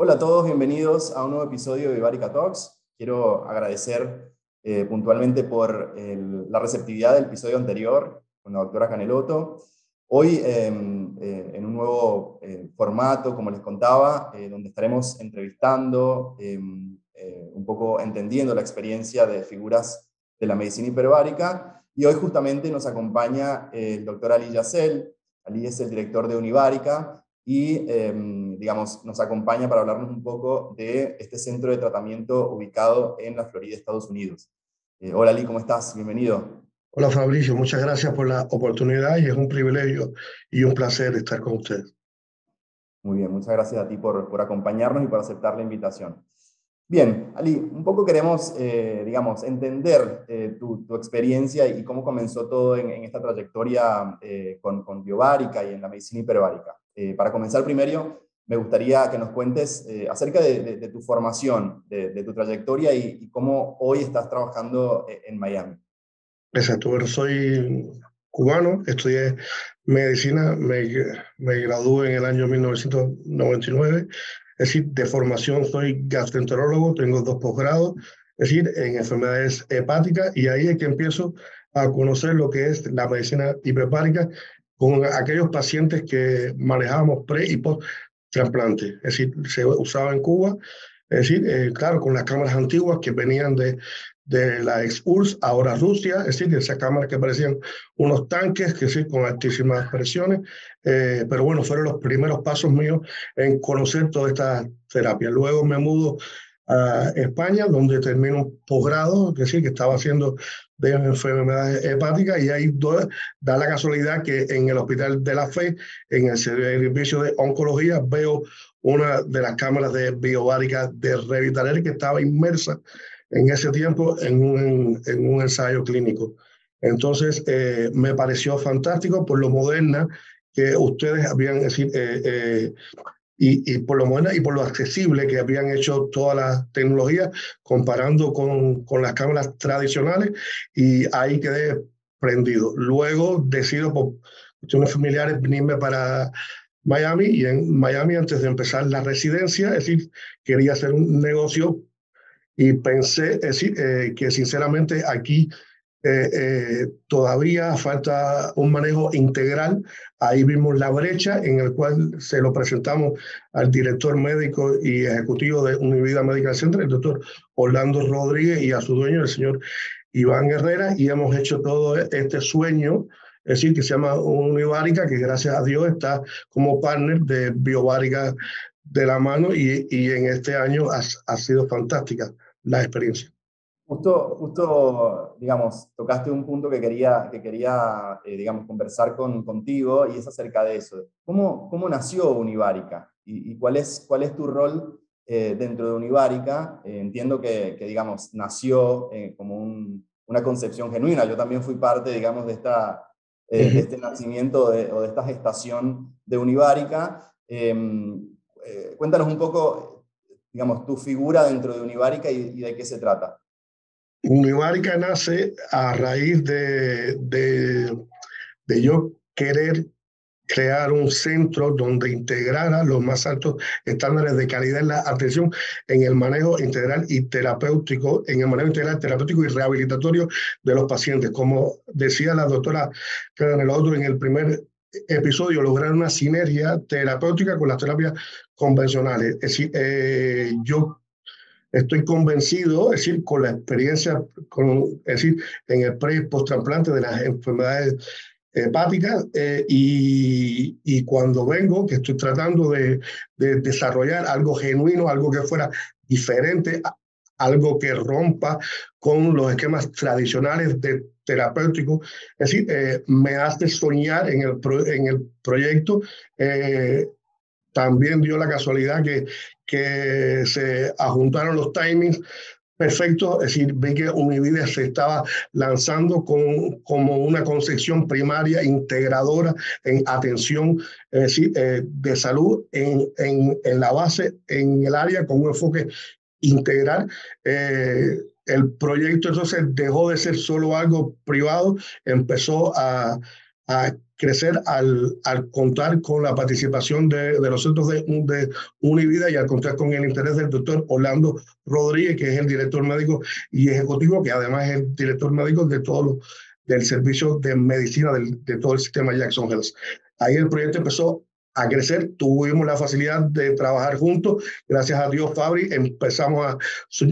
Hola a todos, bienvenidos a un nuevo episodio de Ibarica Talks. Quiero agradecer eh, puntualmente por la receptividad del episodio anterior con la doctora Caneloto. Hoy em, eh, en un nuevo eh, formato, como les contaba, donde estaremos entrevistando, em, un poco entendiendo la experiencia de figuras de la medicina hiperbárica. Y hoy justamente nos acompaña el doctor Ali Yacel. Ali es el director de Unibárica y, em, digamos, nos acompaña para hablarnos un poco de este centro de tratamiento ubicado en la Florida, Estados Unidos. Eh, hola, Ali, ¿cómo estás? Bienvenido. Hola, Fabricio. Muchas gracias por la oportunidad y es un privilegio y un placer estar con ustedes. Muy bien, muchas gracias a ti por, por acompañarnos y por aceptar la invitación. Bien, Ali, un poco queremos, eh, digamos, entender eh, tu, tu, experiencia y cómo comenzó todo en, en esta trayectoria con, con biobárica y en la medicina hiperbárica. Eh, para comenzar primero, me gustaría que nos cuentes eh, acerca de, tu formación, de, tu trayectoria y, cómo hoy estás trabajando eh, en Miami. Exacto, soy cubano, estudié medicina, me, me gradué en el año 1999, es decir, de formación soy gastroenterólogo, tengo dos posgrados, es decir, en enfermedades hepáticas y ahí es que empiezo a conocer lo que es la medicina hiperbárica con aquellos pacientes que manejábamos pre y post trasplante. Es decir, se usaba en Cuba, es decir, eh, claro, con las cámaras antiguas que venían de, de la ex URSS, ahora Rusia, es decir, esas cámaras que parecían unos tanques, que sí, con altísimas presiones, eh, pero bueno, fueron los primeros pasos míos en conocer toda esta terapia. Luego me mudo a España, donde termino un posgrado, que sí, que estaba haciendo de enfermedades hepáticas y ahí da la casualidad que en el Hospital de la Fe, en el servicio de oncología, veo una de las cámaras de biobárica de Revitaler que estaba inmersa en ese tiempo en un, en un ensayo clínico. Entonces, eh, me pareció fantástico por lo moderna que ustedes habían decir, eh, eh, y, y, por lo bueno y por lo accesible que habían hecho todas las tecnologías comparando con, con las cámaras tradicionales y ahí quedé prendido. Luego decido por cuestiones familiares venirme para Miami y en Miami antes de empezar la residencia, es decir, quería hacer un negocio y pensé, decir, eh, que sinceramente aquí eh, eh, todavía falta un manejo integral. Ahí vimos la brecha en el cual se lo presentamos al director médico y ejecutivo de Univida Medical Center, el doctor Orlando Rodríguez, y a su dueño, el señor Iván Herrera, y hemos hecho todo este sueño, es decir, que se llama Unibárica, que gracias a Dios está como partner de Biobárica de la mano, y, y en este año ha, ha sido fantástica la experiencia. Justo, justo, digamos, tocaste un punto que quería, que quería eh, digamos, conversar con, contigo y es acerca de eso. ¿Cómo, cómo nació Unibárica y, cuál, es, cuál es tu rol eh, dentro de Unibárica? Eh, entiendo que, que, digamos, nació como un, una concepción genuina. Yo también fui parte, digamos, de, esta, de este nacimiento o de esta gestación de Unibárica. Em, cuéntanos un poco, digamos, tu figura dentro de Unibárica y, de qué se trata. Unibárica nace a raíz de, de, de, yo querer crear un centro donde integrara los más altos estándares de calidad en la atención en el manejo integral y terapéutico, en el manejo integral terapéutico y rehabilitatorio de los pacientes. Como decía la doctora en el en el primer episodio, lograr una sinergia terapéutica con las terapias convencionales. Es decir, eh, yo estoy convencido, es decir, con la experiencia, con, es decir, en el pre y post trasplante de las enfermedades hepáticas eh, y, y, cuando vengo, que estoy tratando de, de, desarrollar algo genuino, algo que fuera diferente, algo que rompa con los esquemas tradicionales de terapéutico, es decir, eh, me hace soñar en el, en el proyecto. Eh, también dio la casualidad que, que se ajuntaron los timings perfectos, es decir, vi que Univida se estaba lanzando con, como una concepción primaria integradora en atención decir, eh, de salud en, en, en, la base, en el área, con un enfoque integrar. Eh, el proyecto entonces dejó de ser solo algo privado, empezó a, a crecer al, al, contar con la participación de, de los centros de, de, Univida y al contar con el interés del doctor Orlando Rodríguez, que es el director médico y ejecutivo, que además es el director médico de todo lo, del servicio de medicina del, de todo el sistema Jackson Health. Ahí el proyecto empezó a crecer, tuvimos la facilidad de trabajar juntos, gracias a Dios Fabri, empezamos a,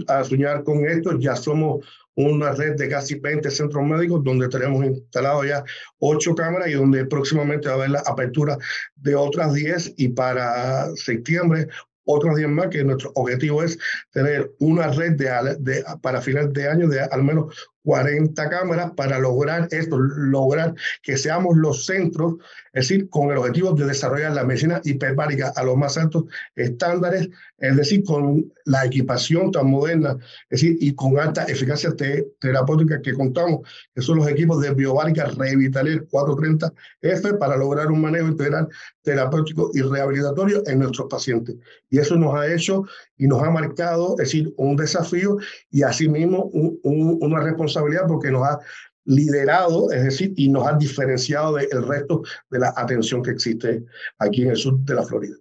a soñar con esto, ya somos una red de casi 20 centros médicos donde tenemos instalado ya ocho cámaras y donde próximamente va a haber la apertura de otras 10 y para septiembre otros 10 más, que nuestro objetivo es tener una red de, de, para final de año de al menos 40 cámaras para lograr esto, lograr que seamos los centros, es decir, con el objetivo de desarrollar la medicina hiperbárica a los más altos estándares, es decir, con la equipación tan moderna, es decir, y con alta eficacia terapéutica que contamos, que son los equipos de biobárica Revitalir 430F para lograr un manejo integral terapéutico y rehabilitatorio en nuestros pacientes. Y eso nos ha hecho y nos ha marcado, es decir, un desafío y asimismo un, un, una responsabilidad porque nos ha liderado, es decir, y nos ha diferenciado del resto de la atención que existe aquí en el sur de la Florida.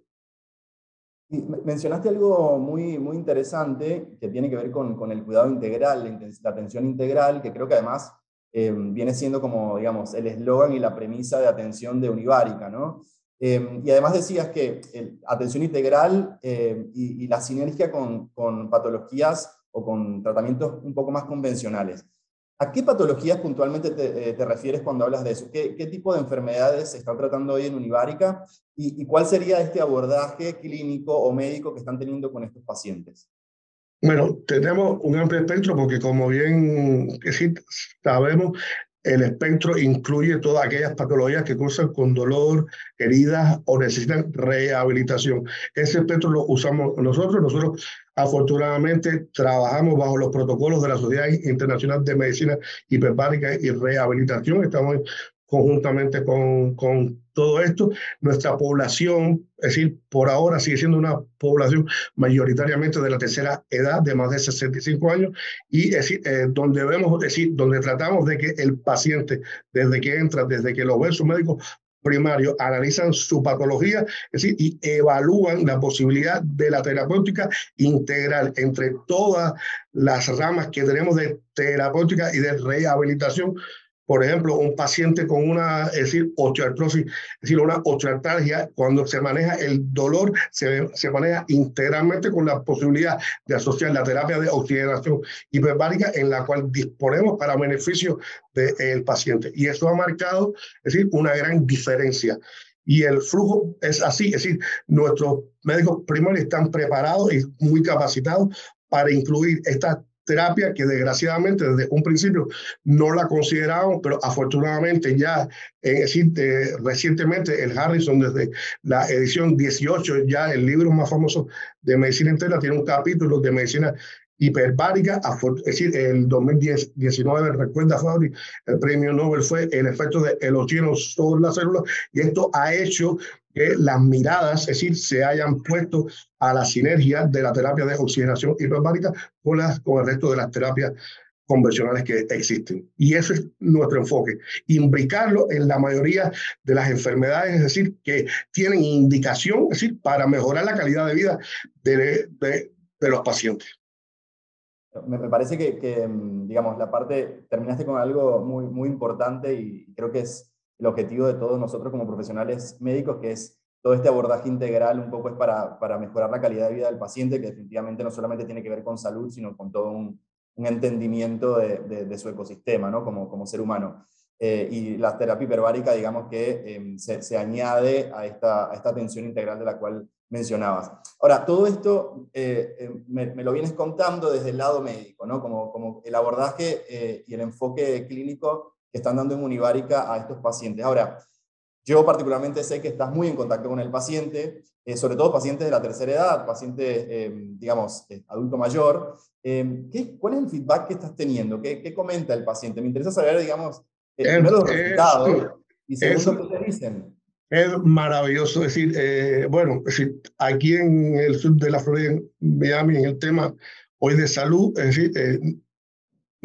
Mencionaste algo muy, muy interesante que tiene que ver con, con el cuidado integral, la atención integral, que creo que además eh, viene siendo como, digamos, el eslogan y la premisa de atención de Unibárica, ¿no? Eh, y además decías que el, atención integral eh, y, y, la sinergia con, con, patologías o con tratamientos un poco más convencionales. ¿A qué patologías puntualmente te, eh, te refieres cuando hablas de eso? ¿Qué, ¿Qué, tipo de enfermedades se están tratando hoy en Unibárica? ¿Y, ¿Y, cuál sería este abordaje clínico o médico que están teniendo con estos pacientes? Bueno, tenemos un amplio espectro porque como bien sabemos, el espectro incluye todas aquellas patologías que cursan con dolor, heridas o necesitan rehabilitación. Ese espectro lo usamos nosotros. Nosotros afortunadamente trabajamos bajo los protocolos de la Sociedad Internacional de Medicina Hiperbárica y Rehabilitación. Estamos conjuntamente con, con todo esto. Nuestra población, es decir, por ahora sigue siendo una población mayoritariamente de la tercera edad, de más de 65 años, y es decir, eh, donde vemos, es decir, donde tratamos de que el paciente, desde que entra, desde que lo ve su médico primario, analizan su patología, es decir, y evalúan la posibilidad de la terapéutica integral entre todas las ramas que tenemos de terapéutica y de rehabilitación por ejemplo, un paciente con una, es decir, osteoartrosis, es decir, una osteoartalgia, cuando se maneja el dolor, se, se maneja integralmente con la posibilidad de asociar la terapia de oxigenación hiperbárica en la cual disponemos para beneficio del paciente. Y eso ha marcado, es decir, una gran diferencia. Y el flujo es así, es decir, nuestros médicos primarios están preparados y muy capacitados para incluir estas terapia que desgraciadamente desde un principio no la considerábamos, pero afortunadamente ya eh, existe recientemente el Harrison desde la edición 18, ya el libro más famoso de medicina interna tiene un capítulo de medicina hiperbárica, es decir, el 2019, recuerda Fabri, el premio Nobel fue el efecto de el oxígeno sobre la célula y esto ha hecho que las miradas, es decir, se hayan puesto a la sinergia de la terapia de oxigenación hiperbárica con, con el resto de las terapias convencionales que existen. Y ese es nuestro enfoque, imbricarlo en la mayoría de las enfermedades, es decir, que tienen indicación, es decir, para mejorar la calidad de vida de, de, los pacientes. Me, parece que, que, digamos, la parte, terminaste con algo muy, muy importante y creo que es el objetivo de todos nosotros como profesionales médicos, que es todo este abordaje integral, un poco es para, para mejorar la calidad de vida del paciente, que definitivamente no solamente tiene que ver con salud, sino con todo un, un entendimiento de, de, de, su ecosistema, ¿no? Como, como ser humano. Eh, y la terapia hiperbárica, digamos que eh, se, se, añade a esta, a esta atención integral de la cual mencionabas. Ahora, todo esto eh, me, me, lo vienes contando desde el lado médico, ¿no? Como, como el abordaje eh, y el enfoque clínico que están dando en Unibárica a estos pacientes. Ahora, yo particularmente sé que estás muy en contacto con el paciente, eh, sobre todo pacientes de la tercera edad, pacientes, eh, digamos, eh, adulto mayor. Eh, ¿qué, ¿Cuál es el feedback que estás teniendo? ¿Qué, ¿Qué, comenta el paciente? Me interesa saber, digamos, primero los resultados y segundo, ¿qué te dicen? Es maravilloso. decir, eh, bueno, decir, aquí en el sur de la Florida, en Miami, en el tema hoy de salud, es decir, eh,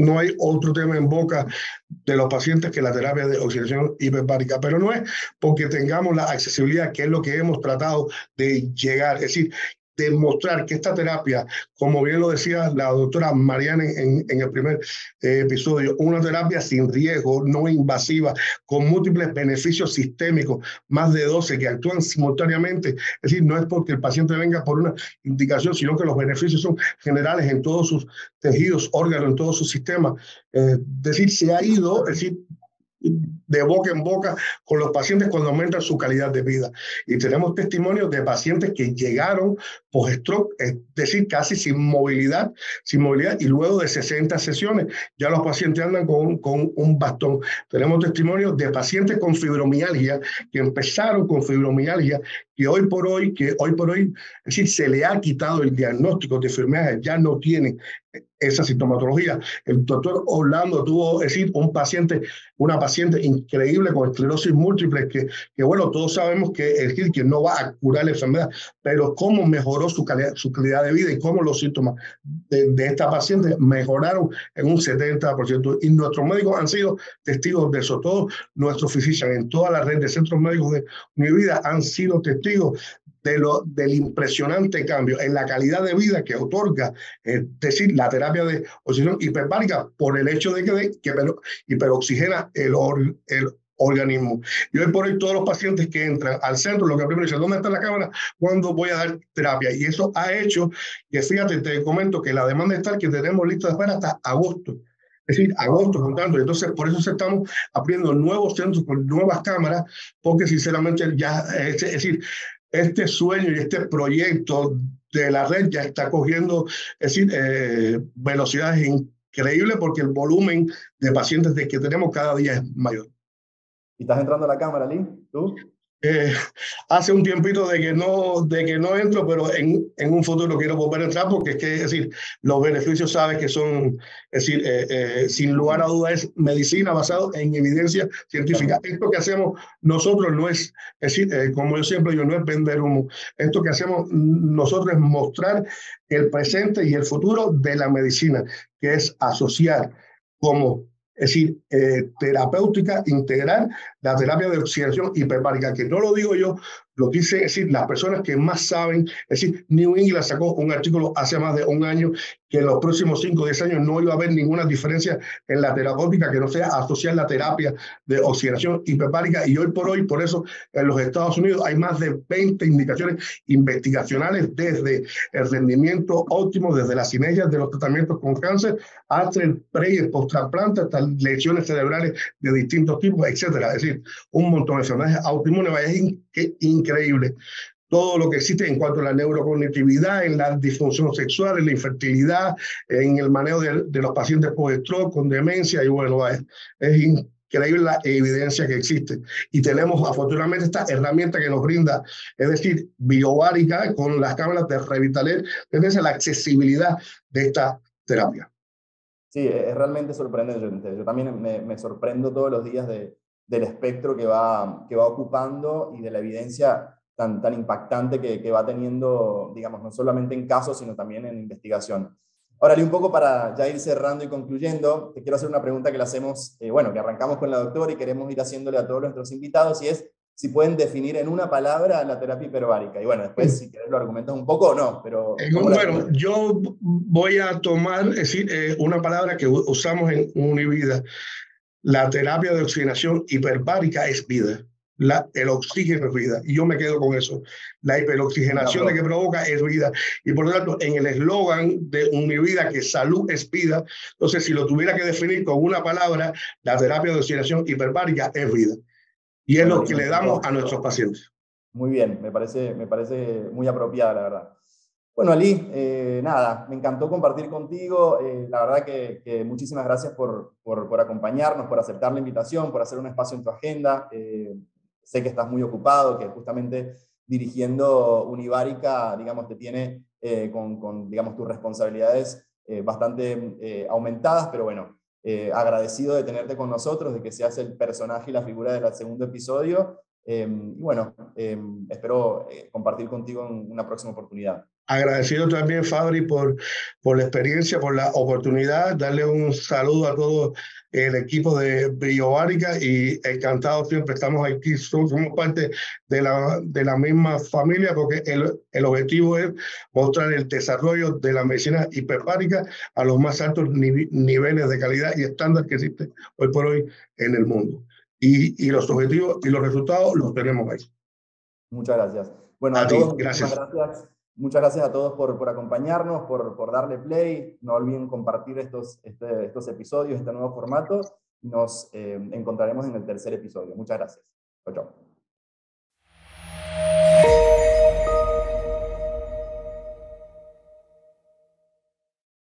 no hay otro tema en boca de los pacientes que la terapia de oxidación hiperbárica, pero no es porque tengamos la accesibilidad, que es lo que hemos tratado de llegar. Es decir, demostrar que esta terapia, como bien lo decía la doctora Mariana en, en el primer eh, episodio, una terapia sin riesgo, no invasiva, con múltiples beneficios sistémicos, más de 12 que actúan simultáneamente. Es decir, no es porque el paciente venga por una indicación, sino que los beneficios son generales en todos sus tejidos, órganos, en todo su sistema. Eh, es decir, se ha ido, es decir, de boca en boca con los pacientes cuando aumenta su calidad de vida. Y tenemos testimonios de pacientes que llegaron post-stroke, es decir, casi sin movilidad, sin movilidad, y luego de 60 sesiones ya los pacientes andan con, con un bastón. Tenemos testimonios de pacientes con fibromialgia que empezaron con fibromialgia, que hoy por hoy, que hoy por hoy, es decir, se le ha quitado el diagnóstico de enfermedades, ya no tienen esa sintomatología. El doctor Orlando tuvo, es decir, un paciente, una paciente increíble con esclerosis múltiple, que, que bueno, todos sabemos que decir, que no va a curar la enfermedad, pero cómo mejoró su calidad, su calidad de vida y cómo los síntomas de, de esta paciente mejoraron en un 70%. Y nuestros médicos han sido testigos de eso. Todos nuestros physicians en toda la red de centros médicos de mi vida han sido testigos de lo, del impresionante cambio en la calidad de vida que otorga, es decir, la terapia de oxigenación hiperbárica por el hecho de que, que hiperoxigena el, el organismo. Y hoy por hoy todos los pacientes que entran al centro, lo que primero dicen, ¿dónde está la cámara? ¿Cuándo voy a dar terapia? Y eso ha hecho que, fíjate, te comento que la demanda está que tenemos listo de espera hasta agosto. Es decir, agosto contando. Entonces, por eso estamos abriendo nuevos centros con nuevas cámaras, porque sinceramente ya, es, decir, este sueño y este proyecto de la red ya está cogiendo, es decir, eh, velocidades increíbles porque el volumen de pacientes que tenemos cada día es mayor. ¿Y estás entrando a la cámara, Lee? ¿Tú? Eh, hace un tiempito de que no, de que no entro, pero en, en, un futuro quiero volver a entrar porque es que, es decir, los beneficios sabes que son, es decir, eh, eh, sin lugar a dudas es medicina basado en evidencia científica. Esto que hacemos nosotros no es, es decir, como yo siempre digo, no es vender humo. Esto que hacemos nosotros es mostrar el presente y el futuro de la medicina, que es asociar como es decir, eh, terapéutica integral, la terapia de oxidación hiperbárica, que no lo digo yo, lo dice, es decir, las personas que más saben, es decir, New England sacó un artículo hace más de un año que en los próximos 5 o 10 años no iba a haber ninguna diferencia en la terapéutica que no sea asociar la terapia de oxidación hiperbárica y hoy por hoy, por eso en los Estados Unidos hay más de 20 indicaciones investigacionales desde el rendimiento óptimo, desde las sinergias de los tratamientos con cáncer hasta el pre y post-trasplante, hasta lesiones cerebrales de distintos tipos, etcétera. Es decir, un montón de enfermedades autoinmunes, es increíble todo lo que existe en cuanto a la neurocognitividad, en la disfunción sexual, en la infertilidad, en el manejo de, los pacientes post-stroke con demencia, y bueno, es, increíble la evidencia que existe. Y tenemos afortunadamente esta herramienta que nos brinda, es decir, biovárica con las cámaras de Revitaler, desde la accesibilidad de esta terapia. Sí, es realmente sorprendente. Yo también me, sorprendo todos los días de, del espectro que va, que va ocupando y de la evidencia tan, tan impactante que, que, va teniendo, digamos, no solamente en casos, sino también en investigación. Ahora, un poco para ya ir cerrando y concluyendo, te quiero hacer una pregunta que le hacemos, eh, bueno, que arrancamos con la doctora y queremos ir haciéndole a todos nuestros invitados, y es si pueden definir en una palabra la terapia hiperbárica. Y bueno, después si querés lo argumentas un poco o no, pero... bueno, yo voy a tomar, es decir, eh, una palabra que usamos en Univida. La terapia de oxigenación hiperbárica es vida la, el oxígeno es vida. Y yo me quedo con eso. La hiperoxigenación de que provoca es vida. Y por lo tanto, en el eslogan de Univida, que salud es vida, entonces si lo tuviera que definir con una palabra, la terapia de oxigenación hiperbárica es vida. Y es lo que le damos a nuestros pacientes. Muy bien, me parece, me parece muy apropiada, la verdad. Bueno, Ali, eh, nada, me encantó compartir contigo. Eh, la verdad que, muchísimas gracias por, por, por, acompañarnos, por aceptar la invitación, por hacer un espacio en tu agenda. Eh, sé que estás muy ocupado, que justamente dirigiendo Unibárica, digamos, te tiene eh, con, digamos, tus responsabilidades eh, bastante eh, aumentadas, pero bueno, agradecido de tenerte con nosotros, de que seas el personaje y la figura del segundo episodio. Em, y bueno, em, espero eh, compartir contigo en una próxima oportunidad. Agradecido también, Fabri, por, por la experiencia, por la oportunidad. Darle un saludo a todo el equipo de Biobárica y encantado siempre estamos aquí, somos parte de la, de la misma familia porque el, el objetivo es mostrar el desarrollo de la medicina hiperbárica a los más altos niveles de calidad y estándar que existen hoy por hoy en el mundo y, y, los objetivos y los resultados los tenemos ahí. Muchas gracias. Bueno, a, todos, gracias. gracias. Muchas gracias a todos por, por acompañarnos, por, por, darle play. No olviden compartir estos, este, estos episodios, este nuevo formato. Nos eh, encontraremos en el tercer episodio. Muchas gracias. Chao, chao.